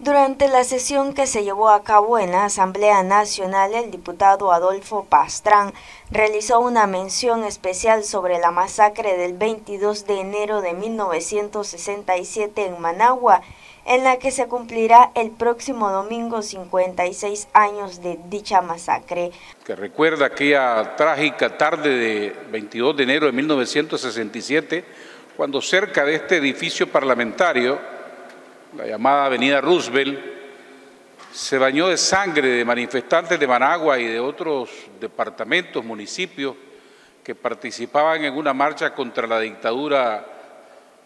Durante la sesión que se llevó a cabo en la Asamblea Nacional, el diputado Adolfo Pastrán realizó una mención especial sobre la masacre del 22 de enero de 1967 en Managua, en la que se cumplirá el próximo domingo 56 años de dicha masacre. Que recuerda aquella trágica tarde de 22 de enero de 1967, cuando cerca de este edificio parlamentario la llamada Avenida Roosevelt, se bañó de sangre de manifestantes de Managua y de otros departamentos, municipios que participaban en una marcha contra la dictadura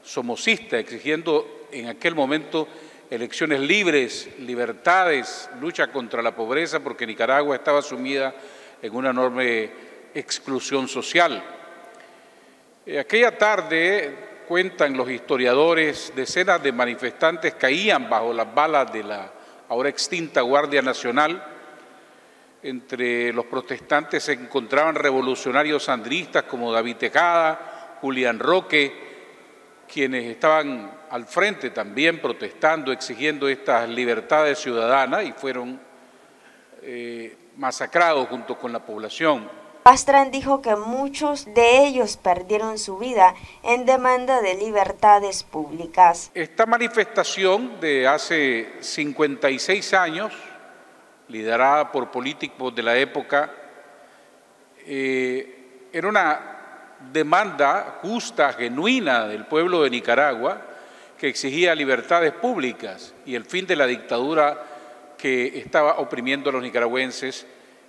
somocista, exigiendo en aquel momento elecciones libres, libertades, lucha contra la pobreza, porque Nicaragua estaba sumida en una enorme exclusión social. Eh, aquella tarde cuentan los historiadores, decenas de manifestantes caían bajo las balas de la ahora extinta Guardia Nacional. Entre los protestantes se encontraban revolucionarios sandristas como David Tejada, Julián Roque, quienes estaban al frente también protestando, exigiendo estas libertades ciudadanas y fueron eh, masacrados junto con la población. Pastrán dijo que muchos de ellos perdieron su vida en demanda de libertades públicas. Esta manifestación de hace 56 años, liderada por políticos de la época, eh, era una demanda justa, genuina del pueblo de Nicaragua, que exigía libertades públicas y el fin de la dictadura que estaba oprimiendo a los nicaragüenses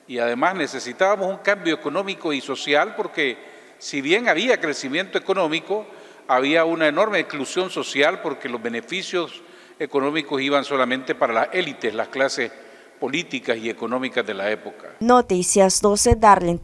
y además necesitábamos un cambio económico y social porque si bien había crecimiento económico, había una enorme exclusión social porque los beneficios económicos iban solamente para las élites, las clases políticas y económicas de la época. Noticias 12, Darlene.